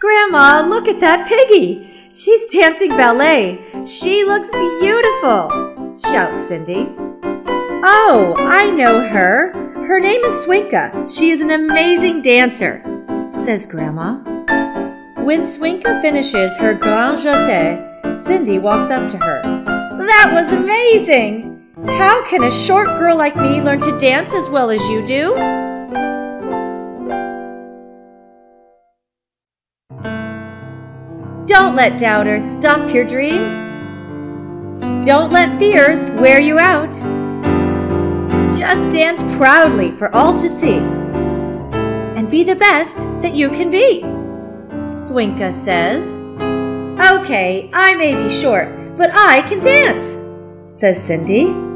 Grandma, look at that piggy. She's dancing ballet. She looks beautiful, shouts Cindy. Oh, I know her. Her name is Swinka. She is an amazing dancer, says Grandma. When Swinka finishes her grand jeté, Cindy walks up to her. That was amazing! How can a short girl like me learn to dance as well as you do? Don't let doubters stop your dream. Don't let fears wear you out. Just dance proudly for all to see and be the best that you can be. Swinka says. Okay, I may be short, but I can dance, says Cindy.